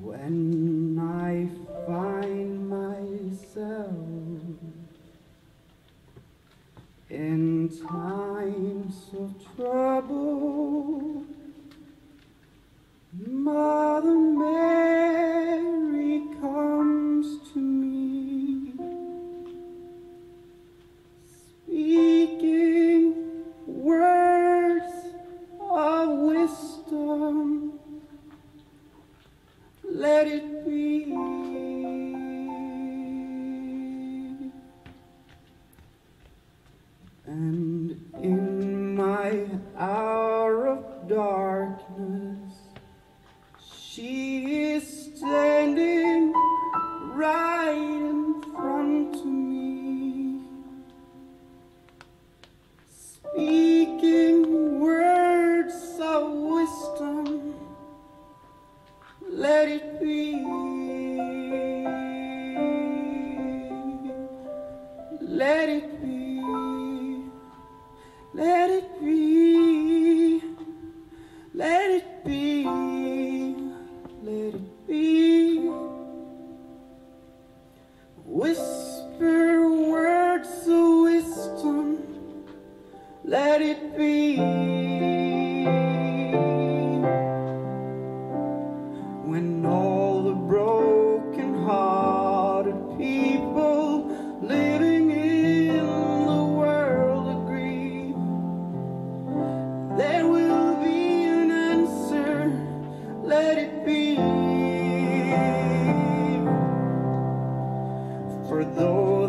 When I find myself in times of trouble, Mother Mary. Let it Let it be. Let it be. Let it be. Let it be. Whisper words of wisdom. Let it be. When all the broken For though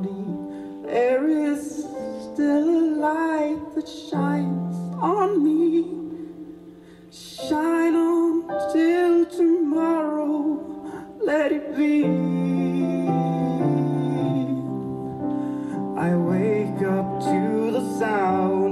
cloudy, there is still a light that shines on me. Shine on till tomorrow, let it be. I wake up to the sound.